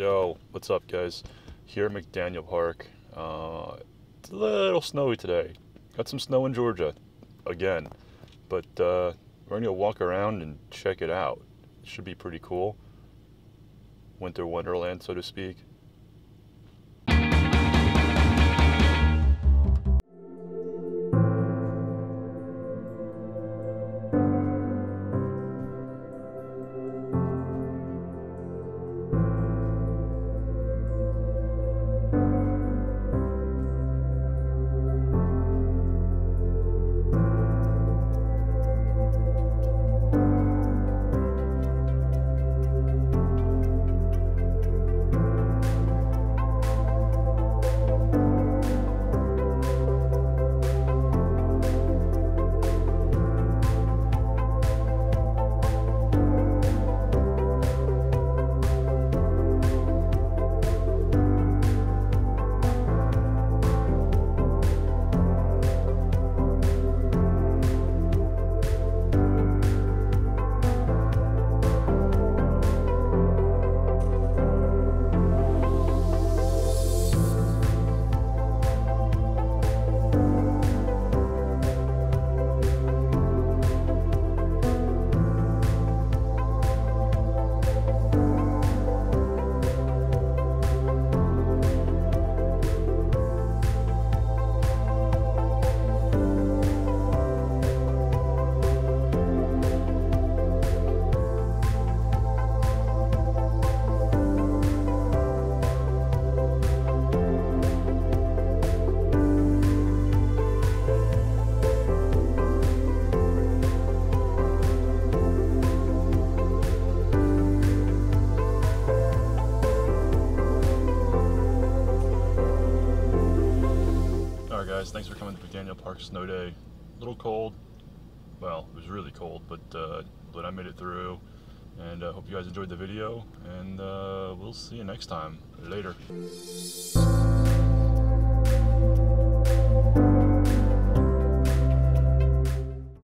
Yo, what's up, guys? Here at McDaniel Park. Uh, it's a little snowy today. Got some snow in Georgia, again. But uh, we're to walk around and check it out. It should be pretty cool. Winter wonderland, so to speak. Alright guys, thanks for coming to McDaniel Park Snow Day. A little cold. Well, it was really cold, but uh, but I made it through. And I uh, hope you guys enjoyed the video. And uh, we'll see you next time. Later.